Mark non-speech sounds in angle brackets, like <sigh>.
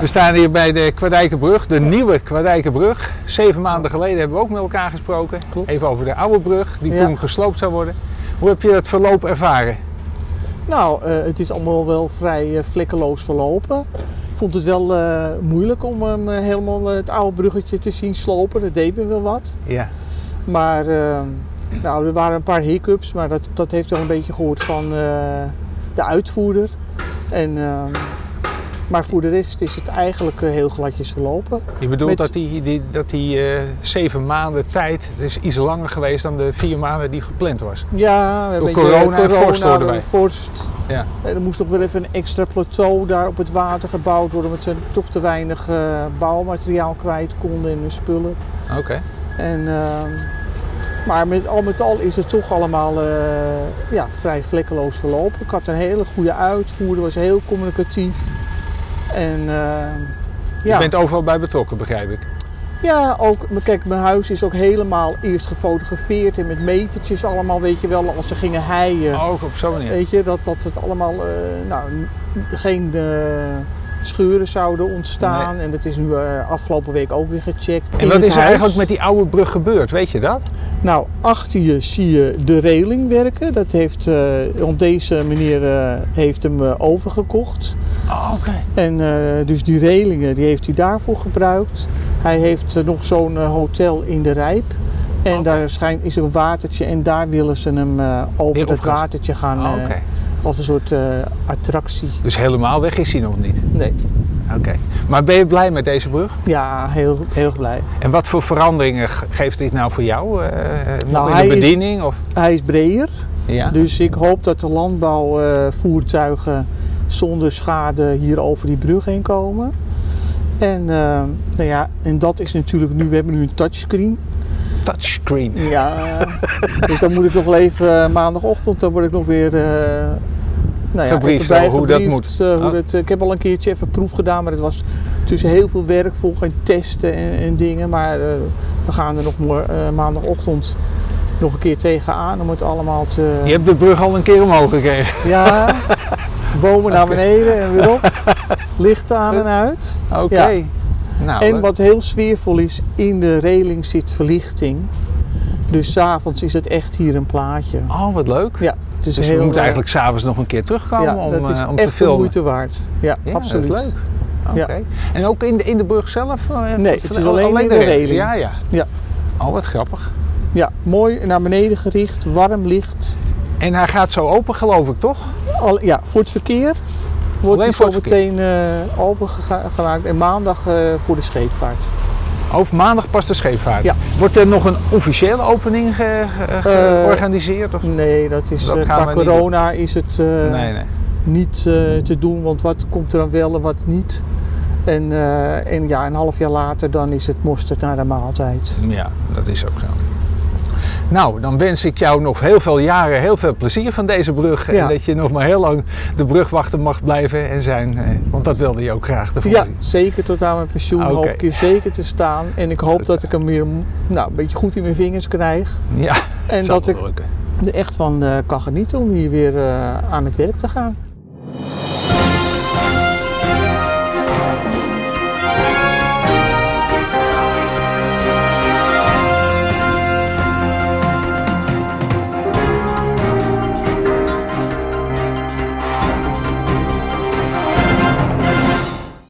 We staan hier bij de Kwadijkenbrug, de nieuwe Kwadijkenbrug. Zeven maanden geleden hebben we ook met elkaar gesproken. Klopt. Even over de oude brug, die toen gesloopt zou worden. Hoe heb je het verloop ervaren? Nou, eh, het is allemaal wel vrij eh, vlekkeloos verlopen. Ik vond het wel eh, moeilijk om hem helemaal het oude bruggetje te zien slopen. Dat deed me wel wat. Ja. Maar nou, er waren een paar hiccups, maar dat, dat heeft wel een beetje gehoord van de uitvoerder. En, maar voor de rest is het eigenlijk eh, heel gladjes verlopen. Je bedoelt Met- dat die, die, dat die eh, zeven maanden tijd, het is iets langer geweest dan de vier maanden die gepland was. Ja, we hebben Door beetje corona en vorst wij. vorst. Ja. En er moest nog wel even een extra plateau daar op het water gebouwd worden, omdat ze toch te weinig eh, bouwmateriaal kwijt konden in hun spullen. Oké. En, ehm, maar met, al met al is het toch allemaal eh, ja, vrij vlekkeloos verlopen. Ik had een hele goede uitvoerder, was heel communicatief. En ehm, Je ja, bent overal bij betrokken, begrijp ik. ja, ook, kijk, mijn huis is ook helemaal eerst gefotografeerd en met metertjes allemaal, weet je wel, als ze gingen heien. Ook op zo'n manier. Weet je, dat, dat het allemaal eh, nou, geen eh, scheuren zouden ontstaan. En dat is nu eh, afgelopen week ook weer gecheckt. En wat is er eigenlijk met die oude brug gebeurd, weet je dat? Nou, achter je zie je de reling werken. Dat heeft, want deze meneer eh, heeft hem overgekocht. Oh, oké. En dus die relingen die heeft hij daarvoor gebruikt. Hij heeft nog zo'n hotel in de Rijp. En Oké. daar schijnt, is er een watertje en daar willen ze hem over dat watertje gaan Oh. Als een soort eh, attractie. Dus helemaal weg is hij nog niet. Nee, Oké. Maar ben je blij met deze brug? ja, heel, heel blij. En wat voor veranderingen ge- geeft dit nou voor jou? Nog Nou, in hij de is- bediening? Of? Hij is breder, Ja. dus ik hoop dat de landbouwvoertuigen zonder schade hier over die brug heen komen. En, nou ja, en dat is natuurlijk nu, we hebben nu een touchscreen. Touchscreen. Ja, <laughs> dus dan moet ik nog wel even maandagochtend, dan word ik nog weer nou ja, Gebriefd hoe dat moet. eh, hoe Oh. dat, ik heb al een keertje even proef gedaan, maar het was tussen heel veel werk, volgens testen en, en dingen. Maar eh, we gaan er nog eh, maandagochtend nog een keer tegenaan om het allemaal te... Je hebt de brug al een keer omhoog gekregen. Ja, <laughs> bomen naar beneden en weer op. Lichten aan en uit. Oké. Ja. Nou, En wat heel sfeervol is, in de reling zit verlichting. Dus s'avonds is het echt hier een plaatje. Oh, wat leuk. Ja, het is Dus heel we moeten eh, eigenlijk s'avonds nog een keer terugkomen ja, om, dat is eh, om te echt de filmen. moeite waard. Ja, Ja, absoluut. dat is leuk. Oké. En ook in de, in de brug zelf? eh, Nee, het is alleen in de reling? reling. Ja, ja. Ja. Oh, wat grappig. Ja, mooi naar beneden gericht, warm licht. En hij gaat zo open, geloof ik, toch? Al, ja, voor het verkeer wordt Alleen hij zo meteen eh open gemaakt en maandag voor de scheepvaart. Over maandag pas de scheepvaart. Ja. Wordt er nog een officiële opening ge- ge- Eh, georganiseerd? Of? Nee, dat is Dat eh, qua niet corona is het eh, nee, nee. niet te doen, want wat komt er dan wel en wat niet. En, en ja, een half jaar later dan is het mosterd naar de maaltijd. Ja, dat is ook zo. Nou, dan wens ik jou nog heel veel jaren heel veel plezier van deze brug. Ja. En dat je nog maar heel lang de brugwachter mag blijven en zijn. eh, Want dat wilde je ook graag. De Ja, zeker tot aan mijn pensioen hoop ik hier zeker te staan. En ik hoop dat ik hem weer nou, een beetje goed in mijn vingers krijg. ja En dat ik er echt van eh, kan genieten om hier weer eh, aan het werk te gaan.